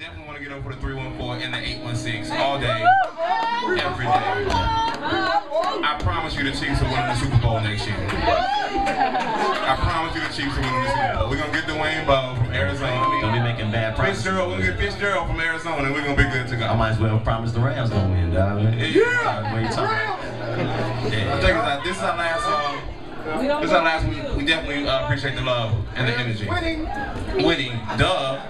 definitely want to get over for the 314 and the 816 all day, every day. I promise you the Chiefs will win the Super Bowl next year. I promise you the Chiefs will win the Super Bowl. We're going to get Dwayne Bowe from Arizona. Don't be making bad promises. Fitzgerald, we're going to get Fitzgerald from Arizona, and we're going to be good to go. I might as well promise the Rams gonna win, dog. Yeah. What you talking about? Yeah. Check. This is our last song. This is our last one. We definitely uh, appreciate the love and the energy. Winning. Winning. Duh.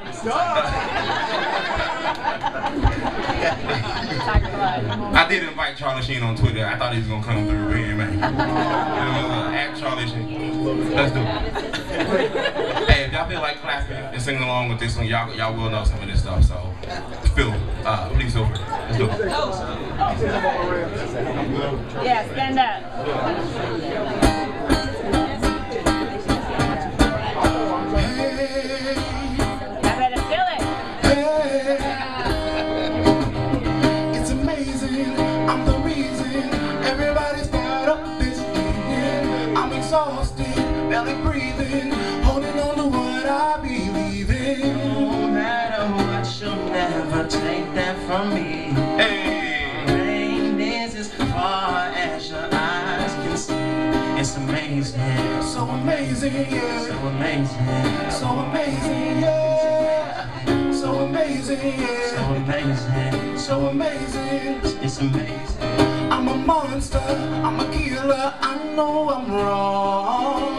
I did invite Charlie Sheen on Twitter. I thought he was gonna come through being man. It was uh, at Charlie Sheen. Let's do it. hey, if y'all feel like clapping and singing along with this one, y'all y'all will know some of this stuff. So, Phil, uh, please feel. Let's do it. Yeah, stand up. Exhausted, barely breathing, holding on to what I believe in. No matter what, you'll never take that from me. Hey. Rain is as far as your eyes can see. It's amazing, So amazing, so yeah. amazing, So amazing, yeah. So amazing, so amazing. So amazing. It's amazing. I'm a monster, I'm a killer, I know I'm wrong.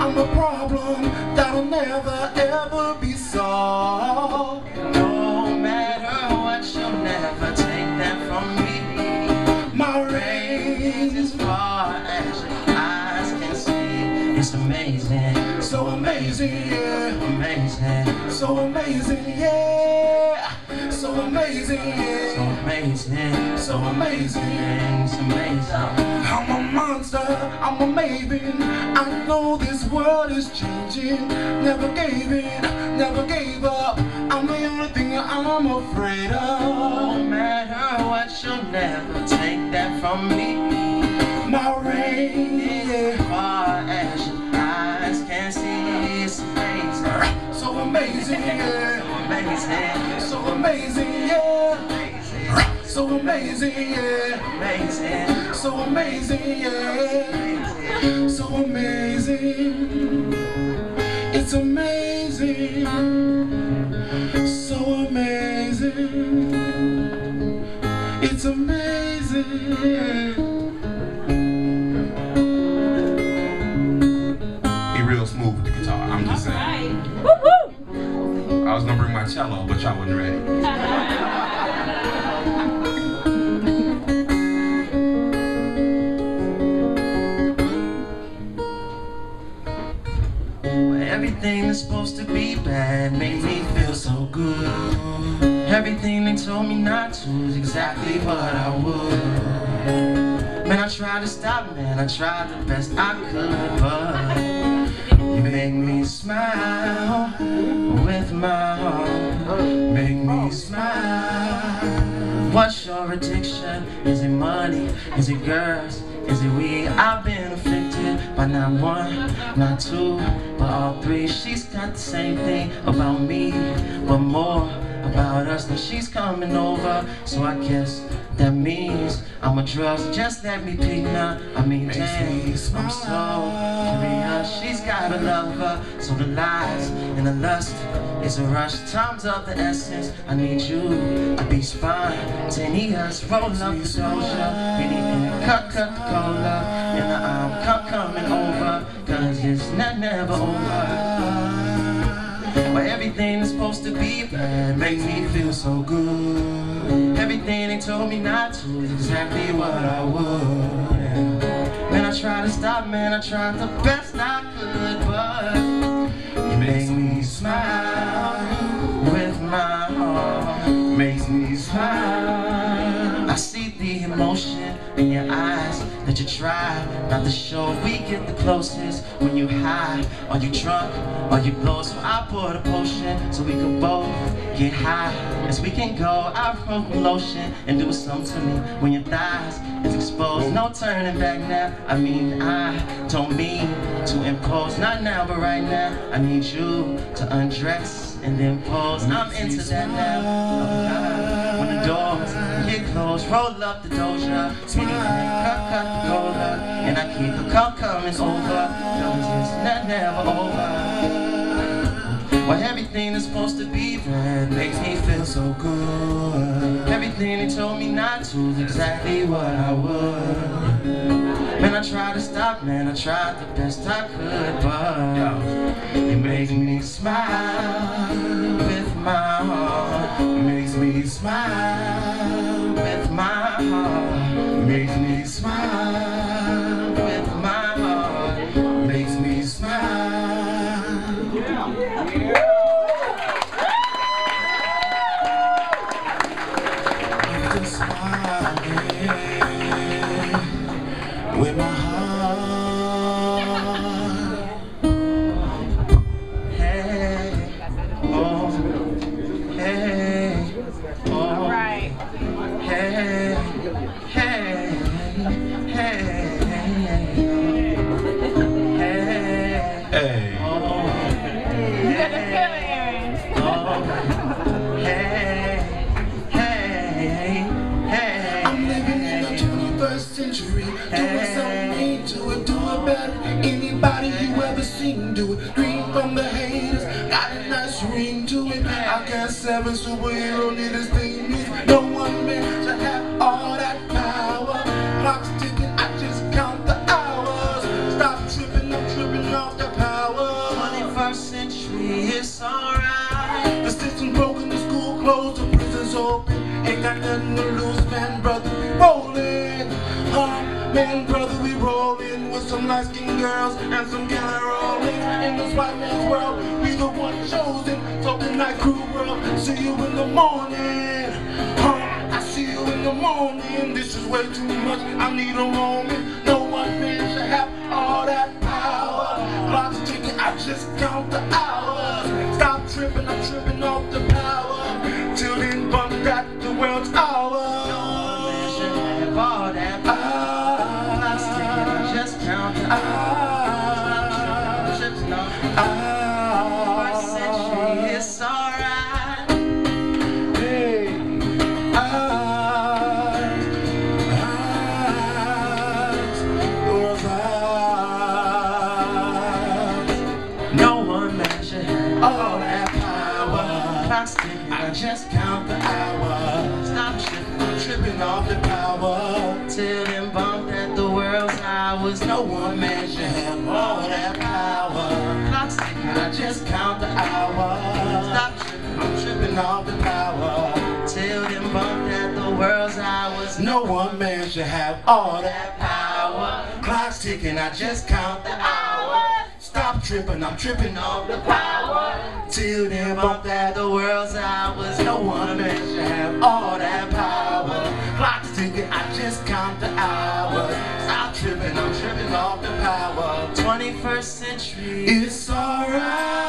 I'm a problem that'll never ever be solved. No matter what, you'll never take that from me. My Rain is far as your eyes can see. It's amazing, so amazing, yeah. amazing, So amazing, yeah. So amazing, so amazing, So amazing. it's amazing. I'm a monster, I'm a maven. I know this world is changing. Never gave in, never gave up. I'm the only thing I'm afraid of. No matter what, you'll never take that from me. My reign, yeah. far as your eyes can see, it's amazing, So amazing, so amazing, amazing, yeah. So amazing, yeah. So amazing, yeah. So amazing. It's amazing. So amazing. It's amazing. He real smooth with the guitar. I'm just saying. Woo-hoo! I was gonna bring my cello, but y'all wasn't ready. Everything that's supposed to be bad made me feel so good. Everything they told me not to is exactly what I would. Man, I tried to stop, man, I tried the best I could, but you make me smile heart. Make me oh. smile. What's your addiction? Is it money? Is it girls? Is it weed? I've been afflicted by not one, not two, but all three. She's got the same thing about me, but more about us than she's coming over. So I guess that means I'm a drug. Just let me pick now. I mean, me I'm so smile. curious. She's got a lover, so the lies and the lust is a rush. Time's of the essence. I need you to be spontaneous. Roll up the. We need cut, cut the cola. And I'm come coming over. Cause it's not never over. But everything that's supposed to be bad makes me feel so good. Everything they told me not to is exactly what I would. Man, I tried to stop, man, I tried the best I could, but you make me smile with my heart. Makes me smile. I see the emotion that you try not to show. We get the closest when you high. Are you drunk? Are you low? So I poured a potion so we could both get high. As we can go, I wrote lotion and do something to me when your thighs is exposed. No turning back now. I mean, I don't mean to impose. Not now, but right now. I need you to undress and then pose. I'm into that now. When the doors get closed, roll up the doja. Skinny cut, cut. And I keep a cup coming over. Cause it's not never over. Why everything is supposed to be bad makes me feel so good. Everything they told me not to is exactly what I would. Man, I tried to stop, man, I tried the best I could, but it makes me smile with my heart. It makes me smile with my heart. Makes me smile got a nice ring to it. I got seven superhero leaders, thing. No one man should have all that power. Clock's ticking, I just count the hours. Stop tripping, I'm tripping off the power. 21st century, it's alright. The system's broken, the school closed, the prison's open. Ain't got nothing to lose, man, brother, we rollin'. We rollin' with some light-skinned girls and some killer rollin'. In this white man's world, we the one chosen. Good night, crew world, see you in the morning. Huh, I see you in the morning. This is way too much, I need a moment. No one man should have all that power. Clock's ticking, I just count the hours. Stop tripping, I'm tripping off the power. Till then, bump that the world's hour. Till then bumped at the world's hours. No one man should have all that power. Clock ticking, I just count the hours. stop tripping I'm tripping off the power. till then bumped at the world's hours. No one man should have all that power. Clock's ticking, I just count the hours. Stop tripping, I'm tripping off the power. Till then, bump that. The world's hours. No one man should have all that power. I just count the hours. I'm tripping, I'm tripping off the power. 21st century. It's alright.